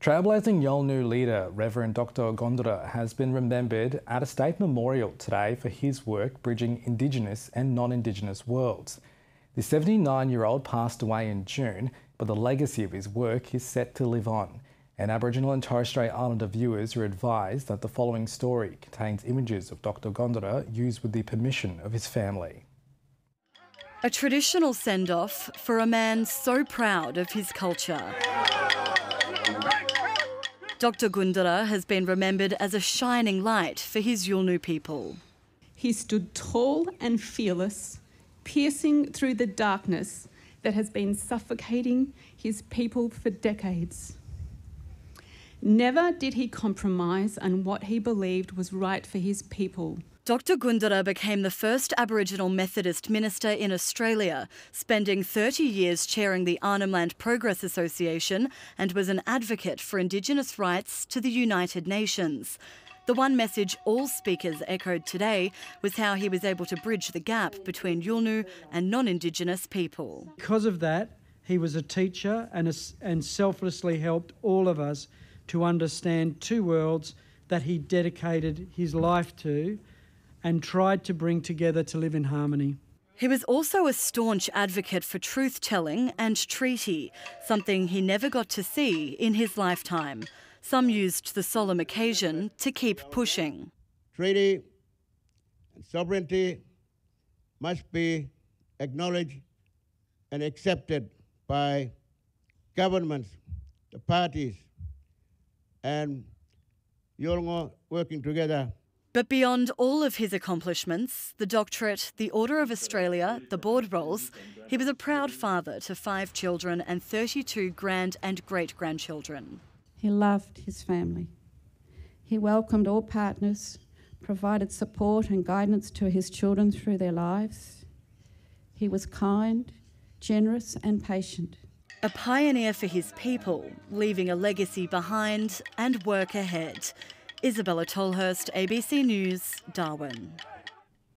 Trailblazing Yolngu leader Reverend Dr. Gondarra has been remembered at a state memorial today for his work bridging Indigenous and non Indigenous worlds. The 79 year old passed away in June, but the legacy of his work is set to live on. And Aboriginal and Torres Strait Islander viewers are advised that the following story contains images of Dr. Gondarra used with the permission of his family. A traditional send off for a man so proud of his culture. Dr. Gondarra has been remembered as a shining light for his Yolngu people. He stood tall and fearless, piercing through the darkness that has been suffocating his people for decades. Never did he compromise on what he believed was right for his people. Dr. Gondarra became the first Aboriginal Methodist minister in Australia, spending 30 years chairing the Arnhem Land Progress Association and was an advocate for Indigenous rights to the United Nations. The one message all speakers echoed today was how he was able to bridge the gap between Yolngu and non Indigenous people. Because of that, he was a teacher and, a, and selflessly helped all of us to understand two worlds that he dedicated his life to and tried to bring together to live in harmony. He was also a staunch advocate for truth telling and treaty, something he never got to see in his lifetime. Some used the solemn occasion to keep pushing. Treaty and sovereignty must be acknowledged and accepted by governments, the parties, and Yolngu working together but beyond all of his accomplishments the doctorate, the Order of Australia, the board roles he was a proud father to five children and 32 grand and great grandchildren. He loved his family. He welcomed all partners, provided support and guidance to his children through their lives. He was kind, generous, and patient. A pioneer for his people, leaving a legacy behind and work ahead. Isabella Tolhurst, ABC News, Darwin.